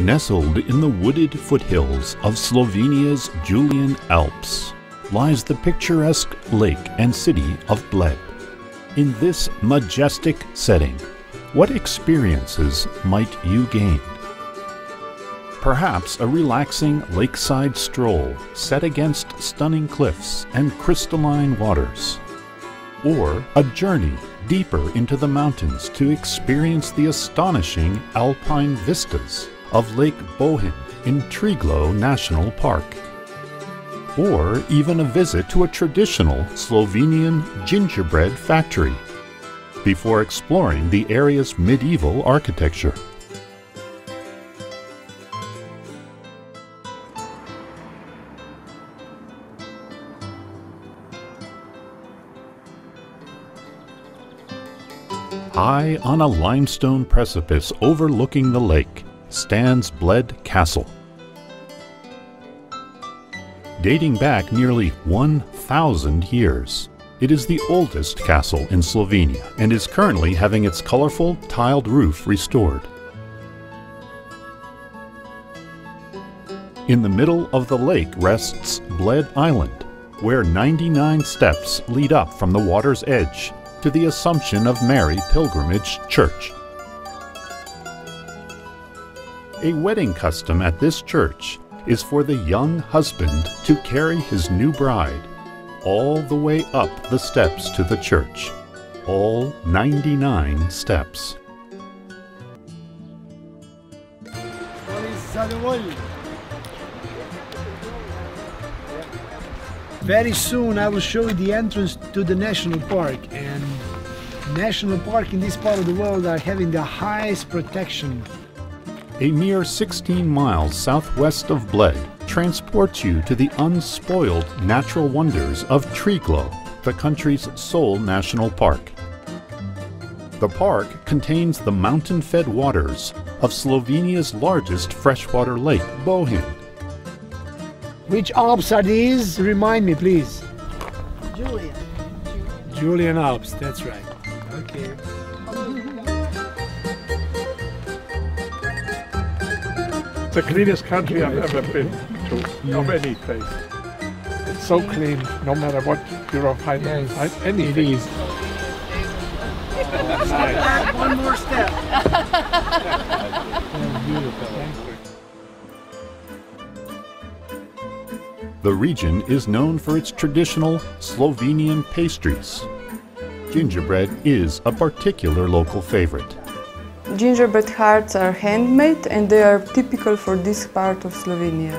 Nestled in the wooded foothills of Slovenia's Julian Alps lies the picturesque lake and city of Bled. In this majestic setting, what experiences might you gain? Perhaps a relaxing lakeside stroll set against stunning cliffs and crystalline waters. Or a journey deeper into the mountains to experience the astonishing alpine vistas of Lake Bohinj in Triglav National Park. Or even a visit to a traditional Slovenian gingerbread factory before exploring the area's medieval architecture. High on a limestone precipice overlooking the lake stands Bled Castle. Dating back nearly 1,000 years, it is the oldest castle in Slovenia and is currently having its colorful tiled roof restored. In the middle of the lake rests Bled Island, where 99 steps lead up from the water's edge to the Assumption of Mary Pilgrimage Church. A wedding custom at this church is for the young husband to carry his new bride all the way up the steps to the church, all 99 steps. Very soon I will show you the entrance to the national park and national park in this part of the world are having the highest protection. A mere 16 miles southwest of Bled transports you to the unspoiled natural wonders of Triglav, the country's sole national park. The park contains the mountain-fed waters of Slovenia's largest freshwater lake, Bohinj, Which Alps are these? Remind me, please. Julian. Julian Alps, that's right. Okay. The cleanest country I've ever been to, of any place. It's so clean, no matter what you're find, Yes, find It anything. is. One more step. The region is known for its traditional Slovenian pastries. Gingerbread is a particular local favorite. Gingerbread hearts are handmade and they are typical for this part of Slovenia.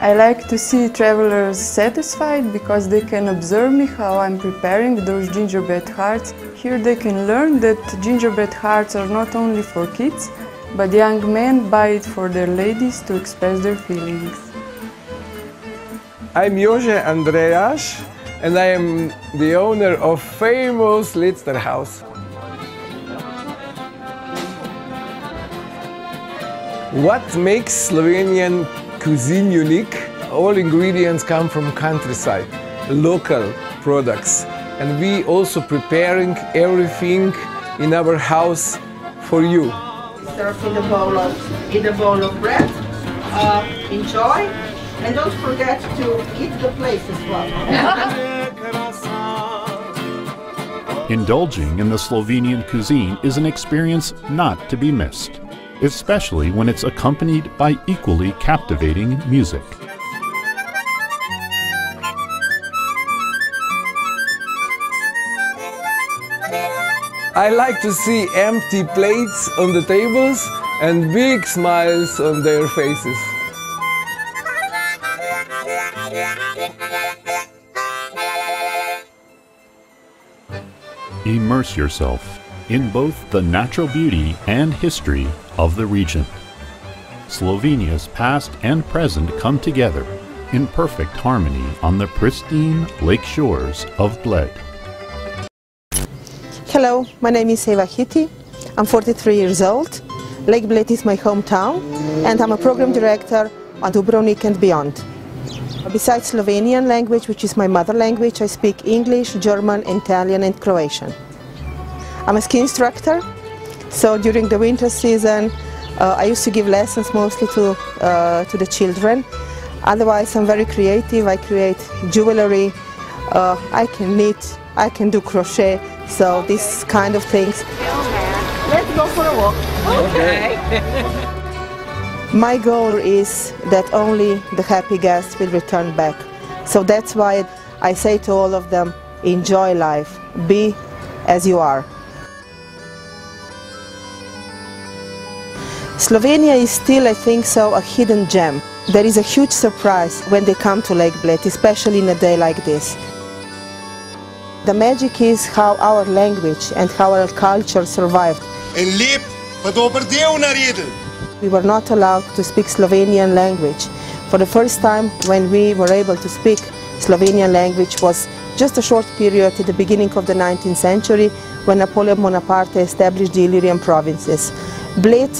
I like to see travelers satisfied because they can observe me how I'm preparing those gingerbread hearts. Here they can learn that gingerbread hearts are not only for kids, but young men buy it for their ladies to express their feelings. I'm Jože Andrejaš and I am the owner of famous Lectar House. What makes Slovenian cuisine unique? All ingredients come from countryside, local products. And we also preparing everything in our house for you. Serve in a bowl of in a bowl of bread. Uh, enjoy, and don't forget to eat the place as well. Indulging in the Slovenian cuisine is an experience not to be missed, especially when it's accompanied by equally captivating music. I like to see empty plates on the tables and big smiles on their faces. Immerse yourself in both the natural beauty and history of the region. Slovenia's past and present come together in perfect harmony on the pristine lake shores of Bled. Hello, my name is Eva Hiti. I'm 43 years old. Lake Bled is my hometown, and I'm a program director on Dubrovnik and beyond. Besides Slovenian language, which is my mother language, I speak English, German, Italian, and Croatian. I'm a ski instructor. So during the winter season, uh, I used to give lessons mostly to, uh, to the children. Otherwise, I'm very creative. I create jewelry, uh, I can knit, I can do crochet, so these kind of things. Let's go for a walk. Okay. My goal is that only the happy guests will return back. So that's why I say to all of them, enjoy life, be as you are. Slovenia is still, I think so, a hidden gem. There is a huge surprise when they come to Lake Bled, especially in a day like this. The magic is how our language and how our culture survived. En lep pa dober del naredili. We were not allowed to speak Slovenian language. For the first time when we were able to speak Slovenian language was just a short period at the beginning of the 19th century when Napoleon Bonaparte established the Illyrian provinces. Bled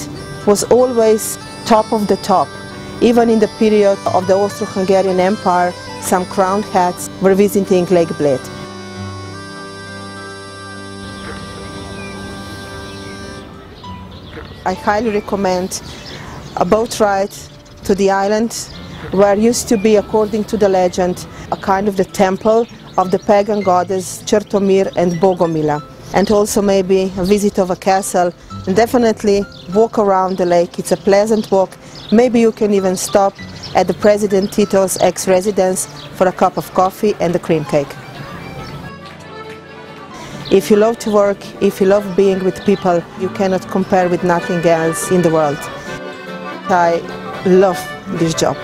was always top of the top. Even in the period of the Austro-Hungarian Empire, some crowned heads were visiting Lake Bled. I highly recommend a boat ride to the island where used to be, according to the legend, a kind of the temple of the pagan goddess Črtomir and Bogomila. And also maybe a visit of a castle and definitely walk around the lake. It's a pleasant walk. Maybe you can even stop at the President Tito's ex-residence for a cup of coffee and a cream cake. If you love to work, if you love being with people, you cannot compare with nothing else in the world. I love this job.